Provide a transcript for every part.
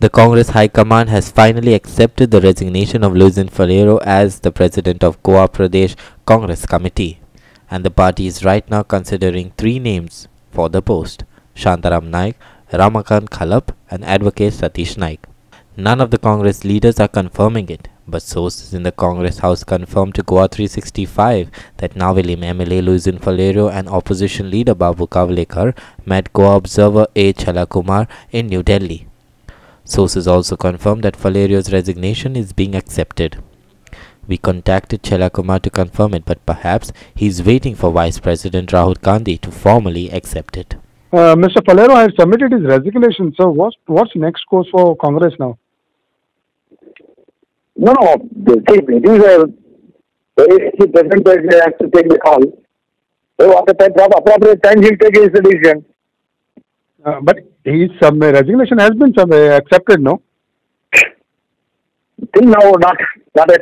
The Congress High Command has finally accepted the resignation of Luizinho Faleiro as the president of Goa Pradesh Congress Committee, and the party is right now considering three names for the post Shantaram Naik, Ramakant Khalap, and Advocate Yatish Naik. None of the Congress leaders are confirming it, but sources in the Congress House confirmed to Goa 365 that Navelim MLA Luizinho Faleiro and opposition leader Babu Kavlekar met Goa observer A. Chellakumar in New Delhi. Sources also confirmed that Faleiro's resignation is being accepted. We contacted Chellakumar to confirm it, but perhaps he is waiting for Vice President Rahul Gandhi to formally accept it. Uh, Mr. Falero has submitted his resignation. So what's what's next course for Congress now? No, no. the- See, it is a the president uh, has to take the call. So at the time, appropriate time, he'll take his decision. Uh, but his sub- resignation has been sub- uh, accepted, no? Till now, not not yet.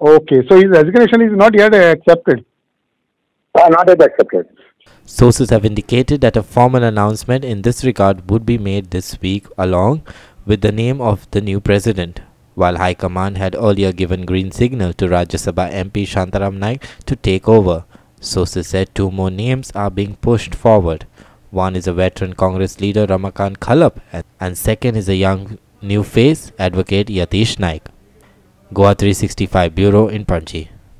Okay, so his resignation is not yet uh, accepted. Uh, not yet accepted. Sources have indicated that a formal announcement in this regard would be made this week along with the name of the new president. While High Command had earlier given green signal to Rajya Sabha MP Shantaram Naik to take over, sources said two more names are being pushed forward. One is a veteran Congress leader Ramakant Khalap and, second is a young new face advocate Yatish Naik. Goa 365 Bureau in Panji.